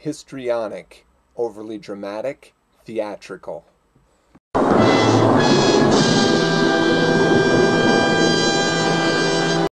histrionic, overly dramatic, theatrical.